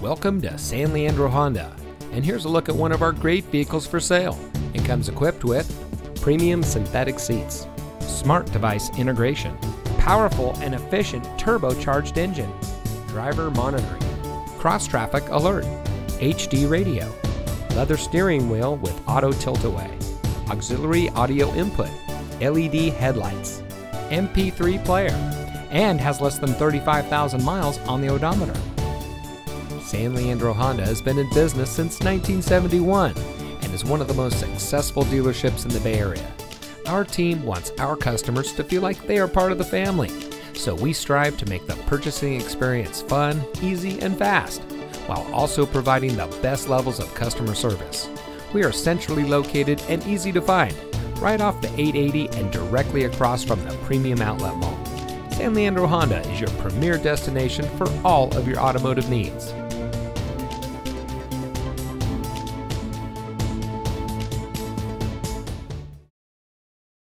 Welcome to San Leandro Honda, and here's a look at one of our great vehicles for sale. It comes equipped with premium synthetic seats, smart device integration, powerful and efficient turbocharged engine, driver monitoring, cross traffic alert, HD radio, leather steering wheel with auto tilt-away, auxiliary audio input, LED headlights, MP3 player, and has less than 35,000 miles on the odometer. San Leandro Honda has been in business since 1971 and is one of the most successful dealerships in the Bay Area. Our team wants our customers to feel like they are part of the family, so we strive to make the purchasing experience fun, easy, and fast, while also providing the best levels of customer service. We are centrally located and easy to find, right off the 880 and directly across from the Premium Outlet Mall. San Leandro Honda is your premier destination for all of your automotive needs.